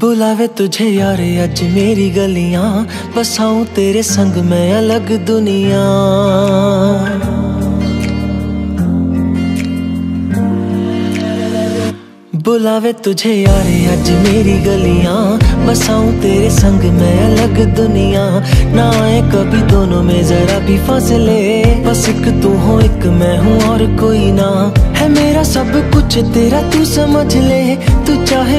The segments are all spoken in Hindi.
बुलावे तुझे यार, अज मेरी गलियाँ बसाऊं तेरे संग मैं अलग दुनिया। बुलावे तुझे यार, अज मेरी गलियाँ बसाऊं तेरे संग मैं अलग दुनिया। ना आए कभी दोनों में जरा भी फासले, बस एक तू हो, एक मैं हूँ और कोई ना। है मेरा सब कुछ तेरा, तू समझ ले, तू चाहे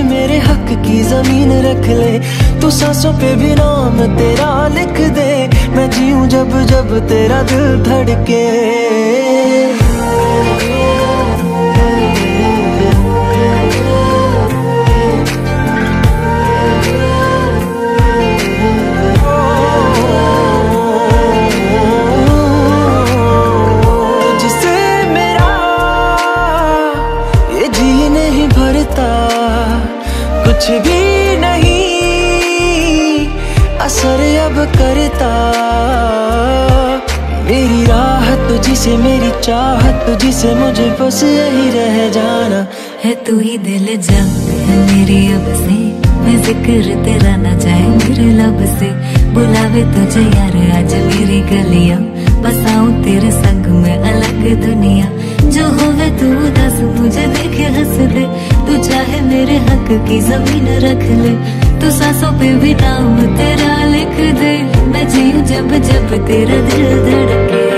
ज़मीन रख ले। तू सांसों पे भी नाम तेरा लिख दे। मैं जीऊं जब जब तेरा दिल धड़के। कुछ भी असर अब करता। मेरी राहत तुझसे, मेरी चाहत तुझसे, मुझे बस यही रह जाना। है तू ही दिल जब है मेरी अब से। मैं ज़िक्र तेरा ना जाए मेरे लब से। बुलावे तुझे यार, आज मेरी गलियाँ। बसाऊं तेरे संग में अलग दुनिया। जो होवे तू दस मुझे देखे हंस दे। तू चाहे मेरे हक की ज़मीन रख ले। तू सांसों पे नाम तेरा लिख दे। मैं जीऊ जब जब तेरा दिल धड़के।